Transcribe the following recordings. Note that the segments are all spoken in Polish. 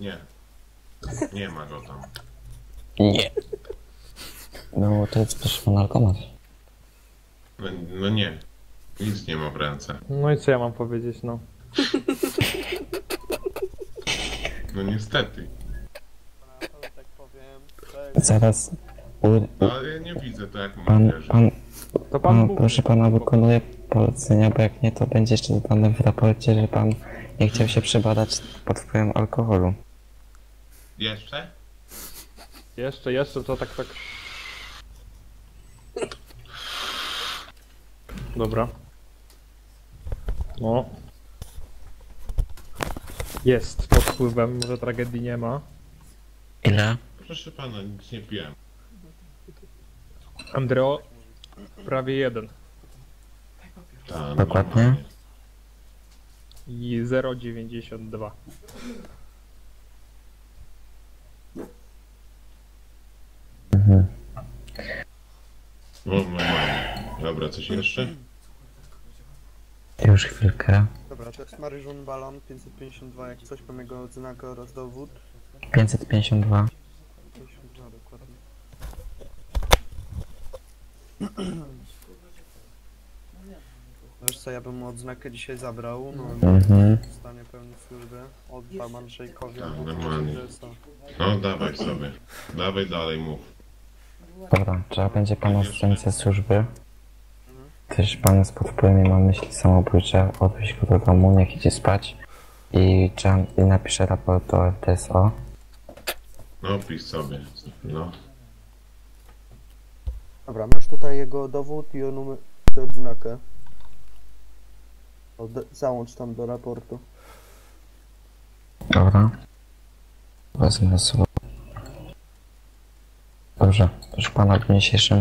Nie. Nie ma go tam. Nie. No to jest proszę pan narkomat. No, no nie. Nic nie ma w ręce. No i co ja mam powiedzieć, no. No niestety. tak powiem. Zaraz. U, No, ale ja nie widzę to jak mam pan, pan, To pan pan mówi. proszę pana wykonuje polecenia, bo jak nie to będzie jeszcze dodane w raporcie, że pan nie chciał się przebadać pod wpływem alkoholu. Jeszcze? Jeszcze, jeszcze, to tak, tak. Dobra. No. Jest pod wpływem, może tragedii nie ma. Ile? Proszę pana, nic nie piłem. Andreo, prawie jeden. Ta, Dokładnie? I 0,92. No, normalnie. Dobra, coś jeszcze? Już chwilkę. Dobra, to jest Maryżun Balon 552, jak coś mam jego odznakę oraz dowód. 552. 52 dokładnie. Wiesz co, ja bym mu odznakę dzisiaj zabrał, no Mhm. w stanie pełni służby. Oddam Andrzejkowi. Tak, albo normalnie. coś, że co. No, dawaj sobie. Dawaj dalej, mów. Dobra, trzeba będzie pana zdjąć ze służby. Też pan jest pod wpływem i ma myśli samobójcze. Odwieźć go do domu, niech idzie spać. I, trzeba, i napisze raport do FTSO. No, pisz sobie. No. Dobra, masz tutaj jego dowód i o numer i odznakę. Od, załącz tam do raportu. Dobra. Wezmę sobie. Dobrze, proszę pana, w dniu dzisiejszym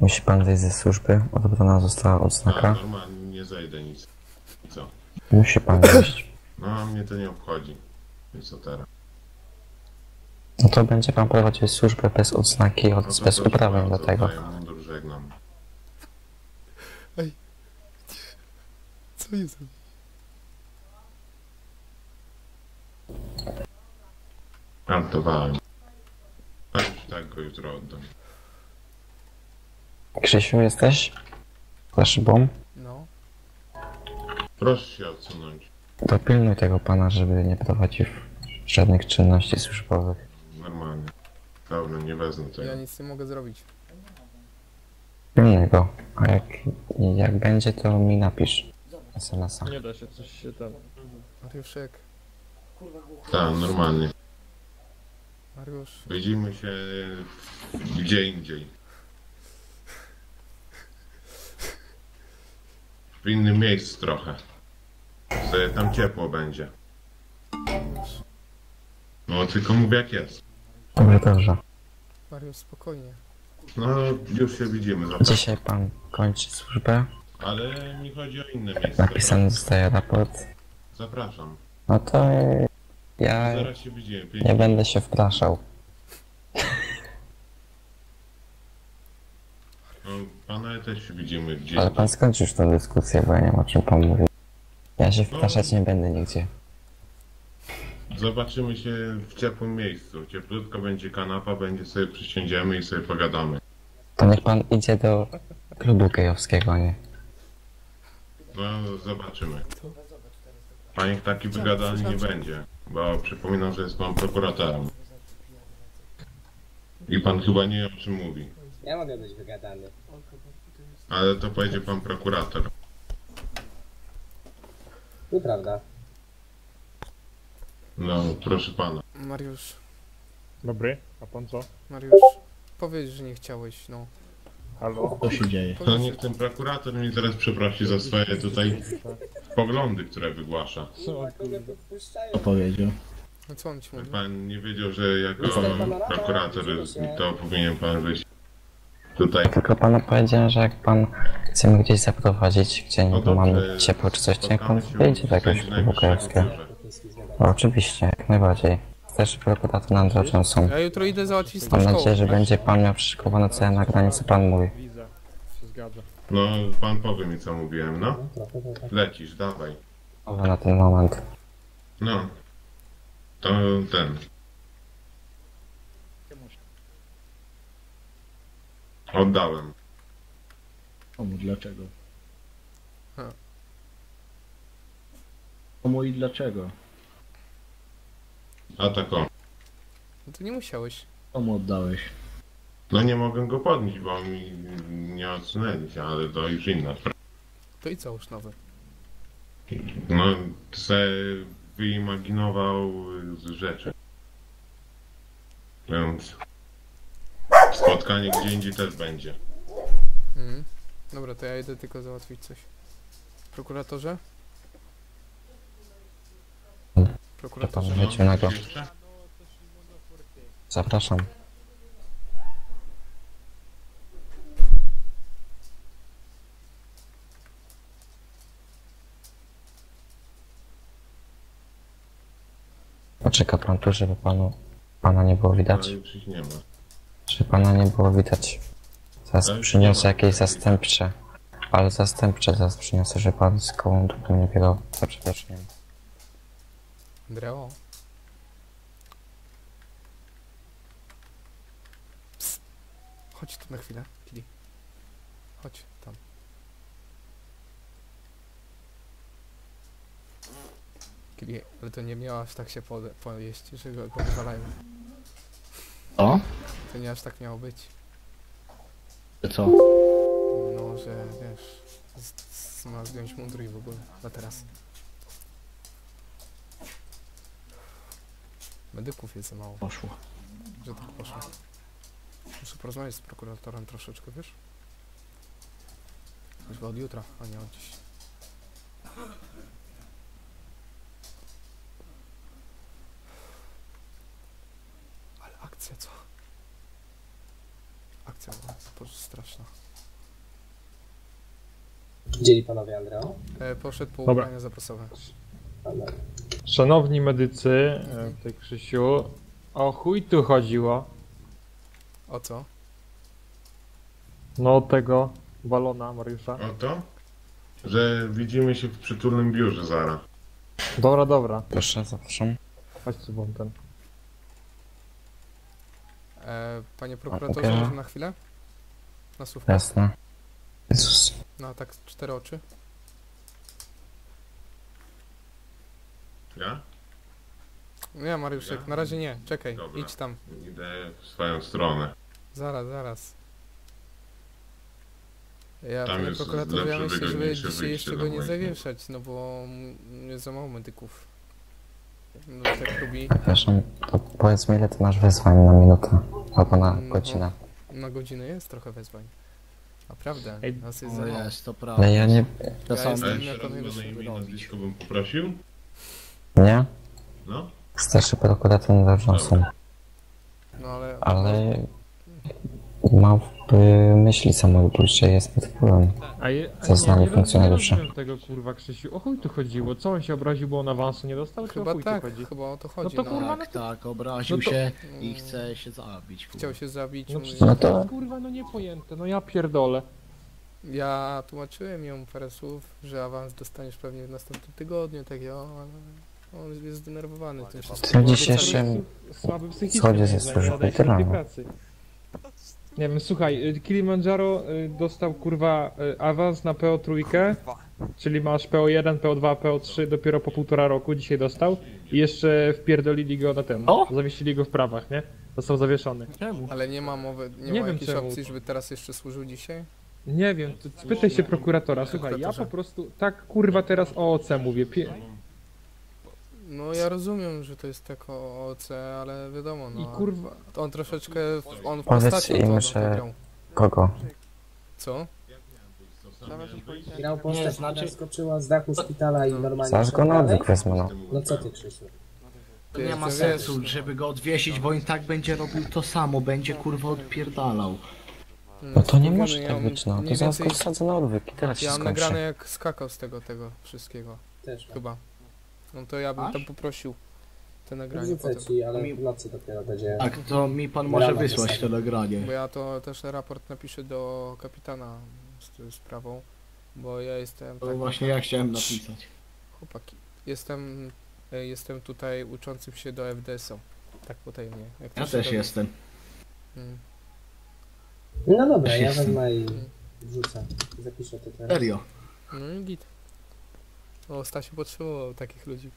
musi pan zejść ze służby. Odebrana została odznaka. normalnie nie zejdę nic. Co? Musi pan zejść. No, a mnie to nie obchodzi. I co teraz? No to będzie pan prowadził służbę bez odznaki, No od, to bez uprawnień do tego. mundur, żegnam. Co jest? Antowałem. A już tak go jutro oddam. Krzysiu, jesteś? Za szybą? No. Proszę się odsunąć. Dopilnuj tego pana, żeby nie prowadził żadnych czynności służbowych. Normalnie. Dobra, nie wezmę tego. Ja nic nie mogę zrobić. Pilnuj go. A jak, jak będzie, to mi napisz. SMS-a. Nie da się coś się tam. Mariuszek, Tak, normalnie. Mariusz, Widzimy się gdzie indziej. W innym miejscu trochę. Tam ciepło będzie. No tylko mówię jak jest. Dobrze, dobrze. Mariusz, spokojnie. No już się widzimy. Zapraszam. Dzisiaj pan kończy służbę. Ale mi chodzi o inne miejsce. Napisany zostaje raport. Zapraszam. No to ja Zaraz się widzimy. nie będę się wpraszał. No, pana też się widzimy gdzieś. Ale pan skończy już tę dyskusję, bo ja nie wiem o czym pan mówi. Ja się wpraszać nie będę nigdzie. Zobaczymy się w ciepłym miejscu. Cieplutko będzie kanapa, będzie sobie przysiądziemy i sobie pogadamy. To niech pan idzie do klubu gejowskiego, nie? No, zobaczymy. Panie taki wygadany nie będzie, bo przypominam, że jest pan prokuratorem. I pan chyba nie wie o czym mówi. Ja mogę być wygadany. Ale to powiedzie pan prokurator. Nieprawda. No, proszę pana. Mariusz, Dobry, a pan co? Mariusz, powiedz, że nie chciałeś, no. Halo? Co się dzieje? To Powiedz, niech ten prokurator mi zaraz przeprosi za swoje tutaj poglądy, które wygłasza. Co powiedział? no co on ci mówi? Pan nie wiedział, że jako prokurator to powinien pan być tutaj. Tylko panu powiedziałem, że jak pan chce mnie gdzieś zaprowadzić, gdzie No niby dobrze, mamy ciepło czy coś, to pan wyjdzie w. Biurze. No, oczywiście, jak najbardziej. Też prokurator Andrzej Johnson. Ja jutro idę załatwić Mam nadzieję, że będzie pan miał przyszykowane całe nagranie, co pan mówi. Widzę. Się zgadza. No, pan powie mi co mówiłem, no? Lecisz, dawaj. Mowa na ten moment. No. To ten. Oddałem. Komu, dlaczego? Komu i dlaczego? A tak o. No to nie musiałeś. Komu oddałeś? No nie mogę go podnieść, bo mi nie odsunęli się, ale to już inna sprawa. To i załóż nowy. No, se wyimaginował z rzeczy. Więc spotkanie gdzie indziej też będzie. Mhm. Dobra, to ja idę tylko załatwić coś. Prokuratorze? Prokuratorze? Pan wiecie na go. Jeszcze? Zapraszam. Poczeka pan tu, żeby panu pana nie było widać? Ale już ich nie ma. Żeby pana nie było widać. Zaraz Ale już przyniosę nie ma. jakieś zastępcze. Ale zastępcze zaraz przyniosę, że pan z kołą drugą nie biegał za przeproszeniem. Andreo? Psst. Chodź tu na chwilę, Kili. Chodź tam. Kili, ale to nie miało aż tak się pode- pojeść, że go, wywalają. O? To nie aż tak miało być. To co? No, że wiesz, z, z, ma zdjąć mundur i w ogóle na teraz. Medyków jest za mało, Poszło. że tak poszło. Muszę porozmawiać z prokuratorem troszeczkę, wiesz? Choćby od jutra, a nie od dziś. Ale akcja co? Akcja była po- straszna. Widzieli panowie Andreo? E, poszedł po Dobra. ubrania zapasowe. Pana. Szanowni medycy, e, tutaj Krzysiu, o chuj tu chodziło. O co? No tego balona Mariusza. O to? Że widzimy się w przytulnym biurze zaraz. Dobra, dobra, Proszę, zapraszam. chodź z sobą ten. E, panie prokuratorze, okej. może na chwilę? Na słówko. Jasne. Jezus. No tak, cztery oczy. Ja? Nie, Mariuszek, na razie nie. Czekaj, Dobra. idź tam. Idę w swoją stronę. Zaraz, zaraz. Ja, Tam jest prokuratorze, ja lepsze, myślę, żeby wygodniejsze dzisiaj wyjście jeszcze do go nie zawieszać, no bo jest za mało medyków. No tak robi Przepraszam, to powiedz mi ile ty masz wyzwań na minutę albo na No. godzinę. na godzinę jest trochę wezwań. Naprawdę, Ej, nas jest za mało. jest, to prawda. Ale ja nie... To Ja sam jestem- A jak jeszcze on raz go na imię i robić. nazwisko bym poprosił? Nie? No? Starszy prokurator Noel Johnson. No ale... Ale... Ma w- myśli samobójcze, jest pod wpływem. A je, a Zaznali nie funkcjonariusze. rozumiem tego kurwa Krzysiu, o chuj tu chodziło? Co on się obraził, bo on awansu nie dostał, czy o Chyba chuj tak, tu chodzi? chyba o to chodzi. to no. kurwa, Tak, tak, obraził No to- się i chce się zabić. kurwa. Chciał się zabić. No przecież No to to- kurwa no niepojęte, no ja pierdolę. Ja tłumaczyłem ją parę słów, że awans dostaniesz pewnie w następnym tygodniu, tak ja, ale on jest zdenerwowany wszystkim. tym dzisiejszym Słaby psychicznie. Schodzie ze służby pracy. Nie wiem, słuchaj, y, Kilimandżaro y, dostał kurwa y, awans na PO3, czyli masz PO1, PO2, PO3 dopiero po półtora roku, dzisiaj dostał i jeszcze wpierdolili go na ten, O! zawiesili go w prawach, nie? Został zawieszony. Czemu? Ale nie ma mowy, nie, Nie ma wiem jakiejś czemu. opcji, żeby teraz jeszcze służył dzisiaj? Nie wiem, spytaj się prokuratora, słuchaj, ja po prostu tak kurwa teraz o OC mówię, pie... No ja rozumiem, że to jest tak o OC, ale wiadomo, no. i kurwa... On troszeczkę, on w Powiedz postaci im, to, no, że- kogo? Co? Grał postać, Nie, znaczy- która skoczyła z dachu szpitala i normalnie Zaraz go na odwyk wezmę, no. No co ty Krzysiu? To nie ma sensu, żeby go odwiesić, bo on tak będzie robił to samo, będzie kurwa odpierdalał. No to nie może tak być, no. To zaraz go wsadzę na odwyk i tyle się Ja mam skończy. nagrane jak skakał z tego, tego wszystkiego, Też chyba. No to ja bym Masz? tam poprosił te nagranie Wrzucę potem. ci, ale Mi- w nocy dopiero będzie. Tak, to mi pan może wysłać to dostanę. nagranie. Bo ja to też raport napiszę do kapitana z tą sprawą, bo ja jestem To tak, właśnie ja chciałem napisać. chłopaki, jestem y, jestem tutaj uczącym się do FDS-u. Tak potajemnie. Jak Ja też jestem. Mm. No dobra, ja wezmę i wrzucę. Zapiszę to teraz. Serio. No i git. O, Stasiu potrzebował takich ludzi.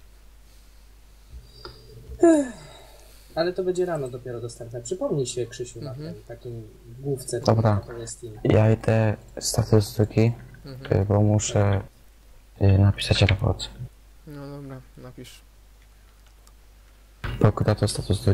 Ale to będzie rano dopiero dostępne. Przypomnij się Krzysiu na Mhm. tym takim główce, Dobra. to jest Steam. Ja idę status drugi, Mhm. y, bo muszę y, napisać raport. No dobra, napisz. Prokurator status.